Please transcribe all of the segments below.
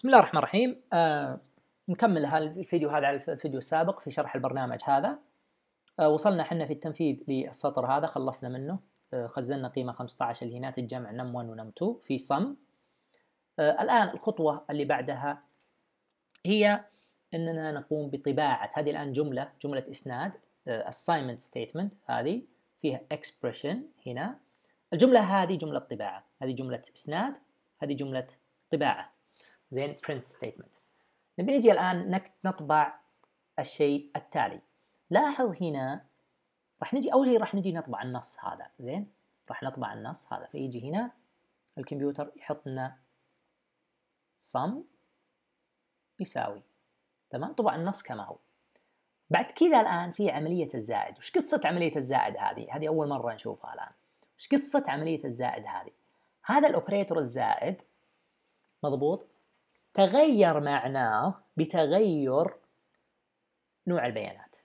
بسم الله الرحمن الرحيم. آه نكمل الفيديو هذا على الفيديو السابق في شرح البرنامج هذا. آه وصلنا إحنا في التنفيذ للسطر هذا خلصنا منه. آه خزنا قيمة 15 اللي هي ناتج جمع نم 1 ونم 2 في صم. آه الآن الخطوة اللي بعدها هي أننا نقوم بطباعة هذه الآن جملة جملة إسناد آه assignment statement هذه فيها expression هنا. الجملة هذه جملة طباعة هذه جملة إسناد هذه جملة طباعة. زين print statement. نبي نجي الآن نطبع الشيء التالي. لاحظ هنا راح نجي أول شيء راح نجي نطبع النص هذا. زين؟ راح نطبع النص هذا. فيجي هنا الكمبيوتر يحط لنا sum يساوي. تمام؟ طبع النص كما هو. بعد كذا الآن في عملية الزائد. وش قصة عملية الزائد هذه؟ هذه أول مرة نشوفها الآن. وش قصة عملية الزائد هذه؟ هذا الأوبريتور الزائد مضبوط؟ تغير معناه بتغير نوع البيانات.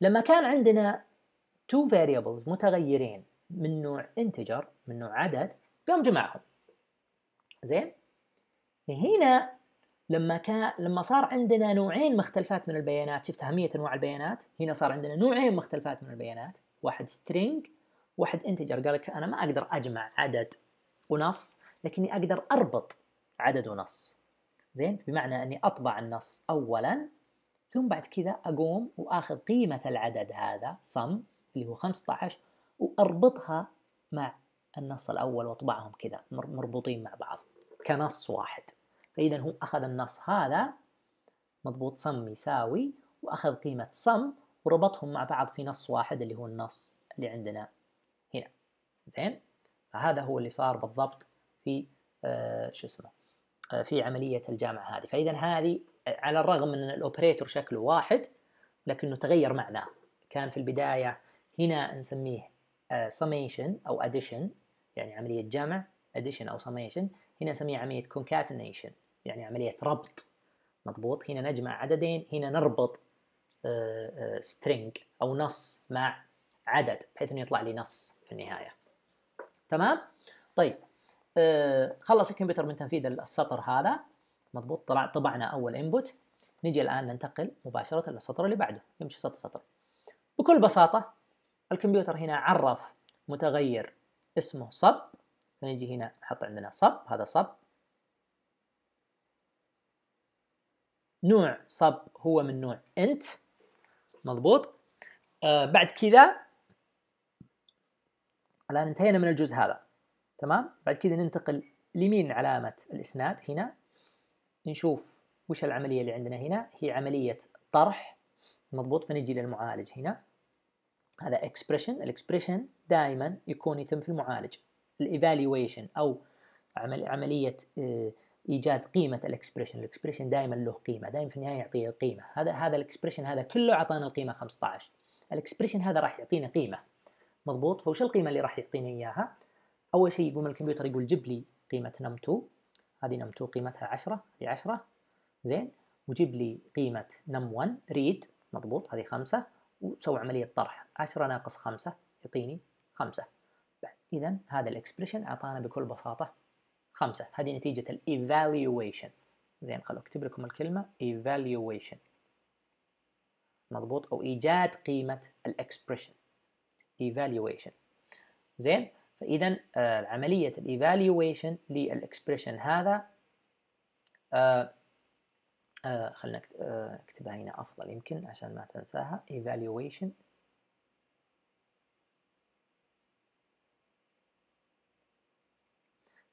لما كان عندنا two variables متغيرين من نوع integer من نوع عدد قام جمعهم. زين؟ هنا لما كان لما صار عندنا نوعين مختلفات من البيانات شفت أهمية أنواع البيانات؟ هنا صار عندنا نوعين مختلفات من البيانات. واحد string واحد integer. قال لك أنا ما أقدر أجمع عدد ونص لكني أقدر أربط عدد ونص. زين؟ بمعنى أني أطبع النص اولا ثم بعد كذا أقوم وآخذ قيمة العدد هذا صم اللي هو 15 وأربطها مع النص الأول وأطبعهم كذا مربوطين مع بعض كنص واحد. فاذا هو أخذ النص هذا مضبوط صم يساوي وأخذ قيمة صم وربطهم مع بعض في نص واحد اللي هو النص اللي عندنا هنا. زين؟ فهذا هو اللي صار بالضبط في آه شو اسمه؟ في عملية الجامعة هذه. فإذا هذه على الرغم من أن الأوبريتور شكله واحد لكنه تغير معناه. كان في البداية هنا نسميه summation أو addition يعني عملية جمع addition أو summation. هنا نسميه عملية concatenation يعني عملية ربط. مضبوط؟ هنا نجمع عددين هنا نربط string أو نص مع عدد بحيث إنه يطلع لي نص في النهاية. تمام؟ طيب. آه خلص الكمبيوتر من تنفيذ السطر هذا. مضبوط طلع طبعنا أول انبوت نجي الآن ننتقل مباشرة للسطر اللي بعده يمشي سطر سطر. بكل بساطة الكمبيوتر هنا عرف متغير اسمه صب فنجي هنا نحط عندنا صب هذا صب نوع صب هو من نوع انت مضبوط؟ آه بعد كذا الآن انتهينا من الجزء هذا. تمام؟ بعد كذا ننتقل لمين علامة الإسناد؟ هنا. نشوف وش العملية اللي عندنا هنا. هي عملية طرح. مضبوط؟ فنجي للمعالج هنا. هذا expression ال expression دائما يكون يتم في المعالج. ال evaluation أو عمل عملية إيجاد قيمة ال expression. ال expression دائما له قيمة. دائما في النهاية يعطي قيمة. هذا هذا ال expression هذا كله أعطانا القيمة 15 ال expression هذا راح يعطينا قيمة. مضبوط؟ فوش القيمة اللي راح يعطينا إياها؟ أول شيء يقوم الكمبيوتر يقول جيب لي قيمة num 2 هذه num 2 قيمتها 10 هذه 10 زين. وجيب لي قيمة num 1 ريد مضبوط هذه 5 وسوي عملية طرح 10 ناقص 5 يعطيني 5 اذا هذا ال expression أعطانا بكل بساطة 5 هذه نتيجة ال evaluation زين خلوا أكتب لكم الكلمة evaluation. مضبوط؟ أو إيجاد قيمة ال expression. evaluation. زين. فاذا آه عملية ال evaluation لل expression هذا آه آه خلينا نكتبها هنا أفضل يمكن عشان ما تنساها. evaluation.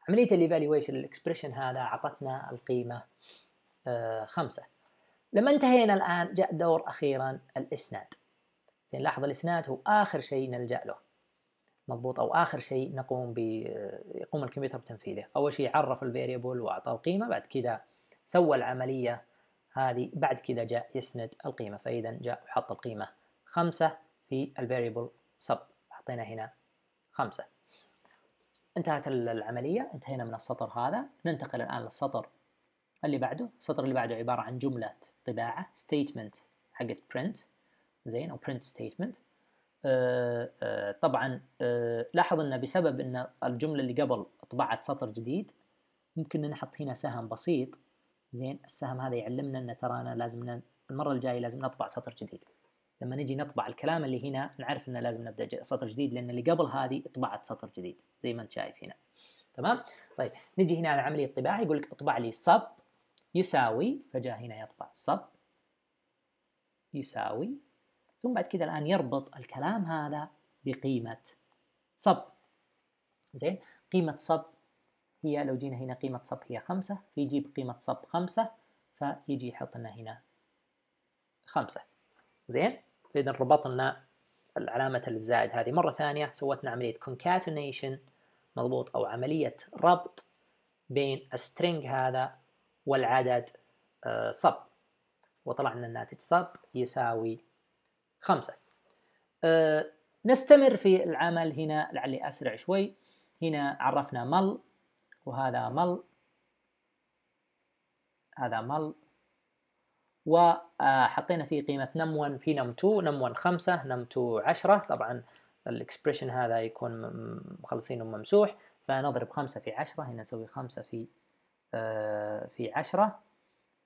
عملية ال evaluation لل expression هذا أعطتنا القيمة خمسة. لما انتهينا الآن جاء دور أخيرا الإسناد. زين لاحظ الإسناد هو آخر شيء نلجأ له. مضبوط أو آخر شيء نقوم ب يقوم الكمبيوتر بتنفيذه. أول شيء عرف ال variable وأعطى القيمة بعد كذا سوى العملية هذه بعد كذا جاء يسند القيمة. فإذا جاء وحط القيمة خمسة في ال variable sub. حطينا هنا خمسة. انتهت العملية انتهينا من السطر هذا. ننتقل الآن للسطر اللي بعده. السطر اللي بعده عبارة عن جملة طباعة statement حقت print. زين أو آه آه طبعا آه لاحظ أن بسبب أن الجملة اللي قبل طبعت سطر جديد ممكن نحط هنا سهم بسيط. زين السهم هذا يعلمنا ان ترانا لازم المرة الجاية لازم نطبع سطر جديد. لما نجي نطبع الكلام اللي هنا نعرف إنه لازم نبدأ سطر جديد لأن اللي قبل هذه طبعت سطر جديد زي ما أنت شايف هنا. تمام؟ طيب نجي هنا على عمليه الطباعه يقول لك اطبع لي صب يساوي فجاء هنا يطبع صب يساوي ثم بعد كذا الآن يربط الكلام هذا بقيمة صب. زين؟ قيمة صب هي لو جينا هنا قيمة صب هي خمسة فيجيب قيمة صب خمسة فيجي يحط لنا هنا خمسة. زين؟ فإذا ربطنا العلامة الزائد هذه مرة ثانية سوتنا عملية concatenation مضبوط؟ أو عملية ربط بين السترينج هذا والعدد آه، صب. وطلع لنا الناتج صب يساوي خمسة. أه نستمر في العمل هنا لعلي أسرع شوي. هنا عرفنا مل وهذا مل. هذا مل. وحطينا فيه قيمة نم1 في نم2 نم1 5 نم2 10 طبعا الإكسبريشن هذا يكون مخلصينه ممسوح. فنضرب 5 في 10 هنا نسوي 5 في آه، في 10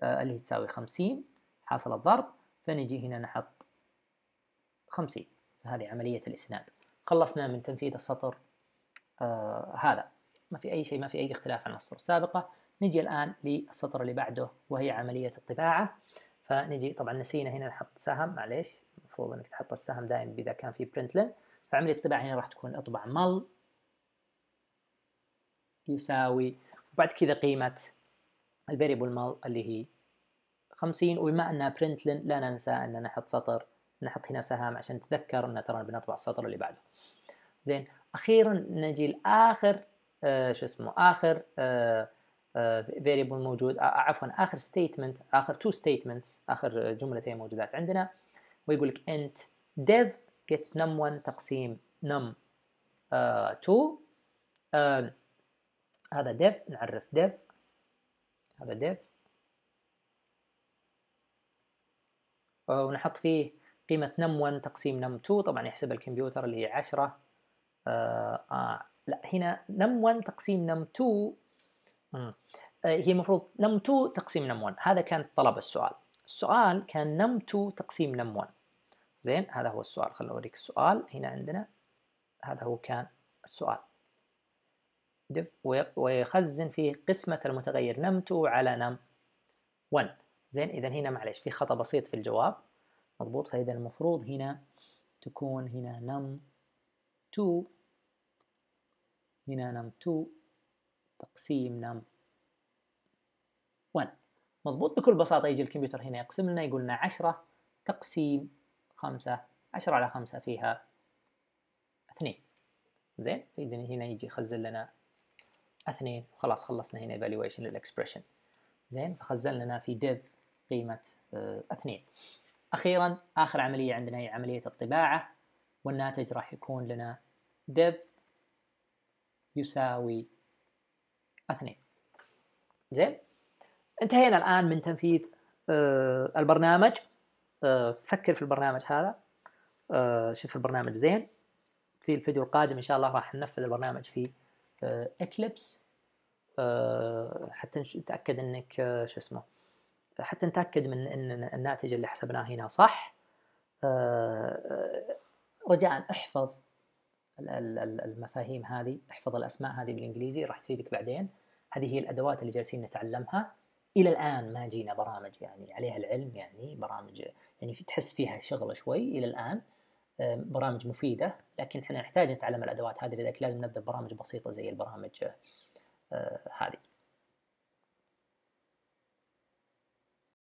آه، اللي تساوي 50 حاصل الضرب. فنجي هنا نحط 50 هذه عملية الإسناد. خلصنا من تنفيذ السطر آه هذا. ما في أي شيء ما في أي اختلاف عن السطر. السابقة نجي الآن للسطر اللي بعده وهي عملية الطباعة. فنجي طبعا نسينا هنا نحط سهم معليش. المفروض إنك تحط السهم دائما إذا كان في برنتلن فعملية الطباعة هنا راح تكون أطبع mul يساوي وبعد كذا قيمة ال variable mul اللي هي 50 وبما أنها println لا ننسى أن نحط سطر نحط هنا سهم عشان نتذكر إن ترى بنطبع السطر اللي بعده. زين أخيرا نجي لآخر آه شو اسمه آخر آه variable موجود عفوا آخر statement آخر two statements آخر جملتين موجودات عندنا ويقول لك انت dev gets num1 تقسيم num 2 uh, هذا dev نعرف dev هذا dev ونحط فيه قيمة num1 تقسيم num2 طبعا يحسب الكمبيوتر اللي هي 10 آه, آه لا هنا num1 تقسيم num2 آه، هي المفروض نم 2 تقسيم نم 1 هذا كان طلب السؤال. السؤال كان نم 2 تقسيم نم 1 زين هذا هو السؤال. خليني أوريك السؤال. هنا عندنا هذا هو كان السؤال. ويخزن فيه قسمة المتغير نم 2 على نم 1 زين اذا هنا معلش في خطأ بسيط في الجواب. مضبوط؟ فإذا المفروض هنا تكون هنا نم 2 هنا نم 2 تقسيم نم 1 مضبوط؟ بكل بساطة يجي الكمبيوتر هنا يقسم لنا يقول لنا 10 تقسيم 5 10 على 5 فيها 2 زين؟ إذا هنا يجي يخزن لنا 2 وخلاص خلصنا هنا evaluation للإكسبريشن زين؟ فخزن لنا في div قيمة 2 آه، أخيرا آخر عملية عندنا هي عملية الطباعة والناتج راح يكون لنا div يساوي اثنين. زين؟ انتهينا الآن من تنفيذ آه البرنامج. آه فكر في البرنامج هذا. آه شوف البرنامج زين. في الفيديو القادم إن شاء الله راح ننفذ البرنامج في آه اكليبس آه حتى نتأكد إنك آه شو اسمه؟ حتى نتأكد من إن الناتج اللي حسبناه هنا صح. آه رجاء أحفظ المفاهيم هذه أحفظ الأسماء هذه بالإنجليزي راح تفيدك بعدين. هذه هي الأدوات اللي جالسين نتعلمها. إلى الآن ما جينا برامج يعني عليها العلم يعني برامج يعني في تحس فيها شغلة شوي. إلى الآن برامج مفيدة لكن إحنا نحتاج نتعلم الأدوات هذه لذلك لازم نبدأ ببرامج بسيطة زي البرامج آه، هذه.